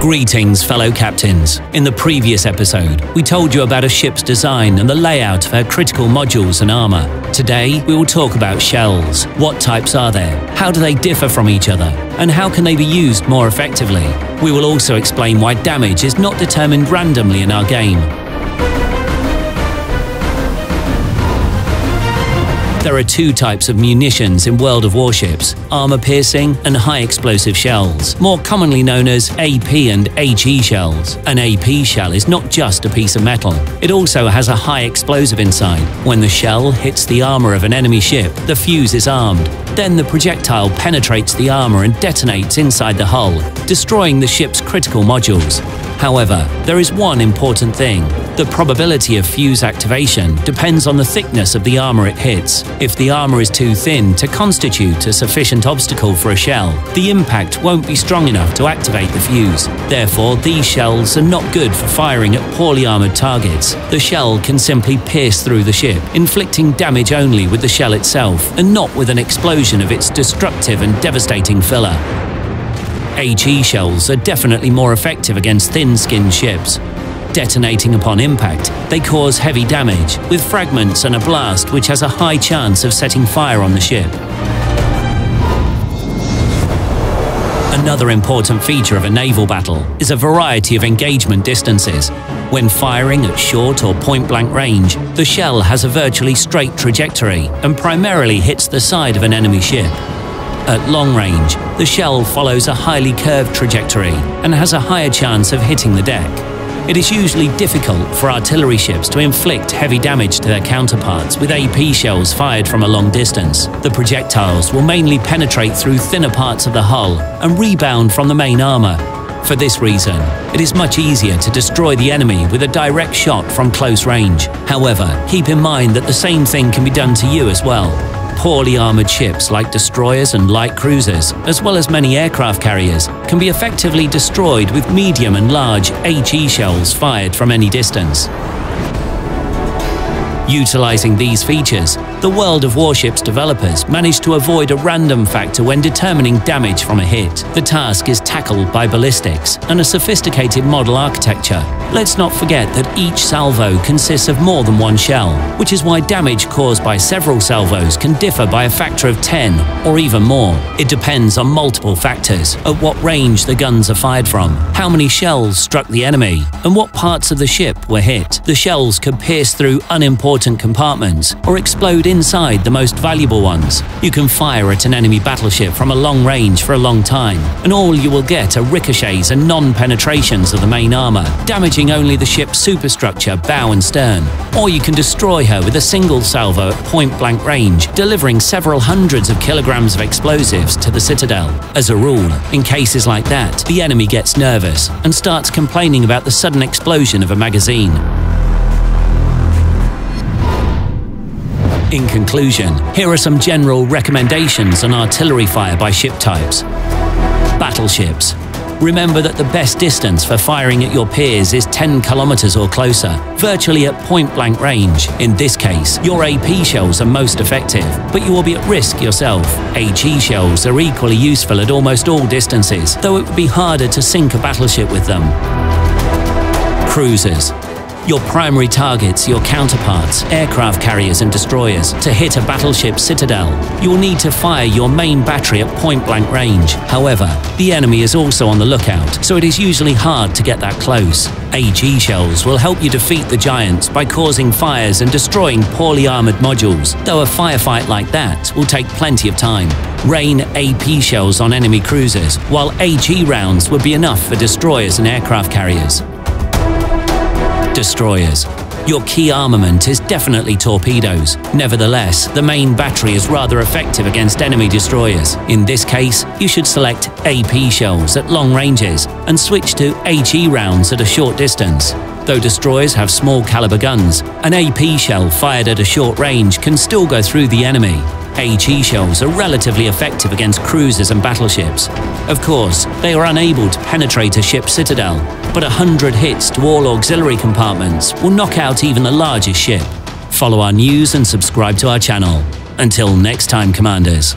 Greetings, fellow captains. In the previous episode, we told you about a ship's design and the layout of her critical modules and armor. Today, we will talk about shells. What types are there? How do they differ from each other? And how can they be used more effectively? We will also explain why damage is not determined randomly in our game There are two types of munitions in World of Warships armor-piercing and high-explosive shells, more commonly known as AP and HE shells. An AP shell is not just a piece of metal, it also has a high explosive inside. When the shell hits the armor of an enemy ship, the fuse is armed. Then the projectile penetrates the armor and detonates inside the hull, destroying the ship's critical modules. However, there is one important thing. The probability of fuse activation depends on the thickness of the armor it hits. If the armor is too thin to constitute a sufficient obstacle for a shell, the impact won't be strong enough to activate the fuse. Therefore, these shells are not good for firing at poorly armored targets. The shell can simply pierce through the ship, inflicting damage only with the shell itself and not with an explosion of its destructive and devastating filler. HE shells are definitely more effective against thin-skinned ships. Detonating upon impact, they cause heavy damage, with fragments and a blast which has a high chance of setting fire on the ship. Another important feature of a naval battle is a variety of engagement distances. When firing at short or point-blank range, the shell has a virtually straight trajectory and primarily hits the side of an enemy ship. At long range, the shell follows a highly curved trajectory and has a higher chance of hitting the deck. It is usually difficult for artillery ships to inflict heavy damage to their counterparts with AP shells fired from a long distance. The projectiles will mainly penetrate through thinner parts of the hull and rebound from the main armour. For this reason, it is much easier to destroy the enemy with a direct shot from close range. However, keep in mind that the same thing can be done to you as well poorly armoured ships like destroyers and light cruisers, as well as many aircraft carriers, can be effectively destroyed with medium and large HE shells fired from any distance. Utilizing these features, the World of Warships developers managed to avoid a random factor when determining damage from a hit. The task is tackled by ballistics and a sophisticated model architecture. Let's not forget that each salvo consists of more than one shell, which is why damage caused by several salvos can differ by a factor of 10 or even more. It depends on multiple factors, at what range the guns are fired from, how many shells struck the enemy, and what parts of the ship were hit. The shells could pierce through unimportant compartments or explode inside the most valuable ones. You can fire at an enemy battleship from a long range for a long time, and all you will get are ricochets and non-penetrations of the main armor, damaging only the ship's superstructure, bow and stern. Or you can destroy her with a single salvo at point-blank range, delivering several hundreds of kilograms of explosives to the citadel. As a rule, in cases like that, the enemy gets nervous and starts complaining about the sudden explosion of a magazine. In conclusion, here are some general recommendations on artillery fire by ship types. Battleships. Remember that the best distance for firing at your peers is 10 kilometers or closer, virtually at point blank range. In this case, your AP shells are most effective, but you will be at risk yourself. HE shells are equally useful at almost all distances, though it would be harder to sink a battleship with them. Cruisers. Your primary targets, your counterparts, aircraft carriers and destroyers. To hit a battleship citadel, you will need to fire your main battery at point-blank range. However, the enemy is also on the lookout, so it is usually hard to get that close. HE shells will help you defeat the giants by causing fires and destroying poorly armored modules, though a firefight like that will take plenty of time. Rain AP shells on enemy cruisers, while HE rounds would be enough for destroyers and aircraft carriers destroyers. Your key armament is definitely torpedoes. Nevertheless, the main battery is rather effective against enemy destroyers. In this case, you should select AP shells at long ranges and switch to HE rounds at a short distance. Though destroyers have small caliber guns, an AP shell fired at a short range can still go through the enemy. HE shells are relatively effective against cruisers and battleships. Of course, they are unable to penetrate a ship's citadel, but a hundred hits to all auxiliary compartments will knock out even the largest ship. Follow our news and subscribe to our channel. Until next time, Commanders.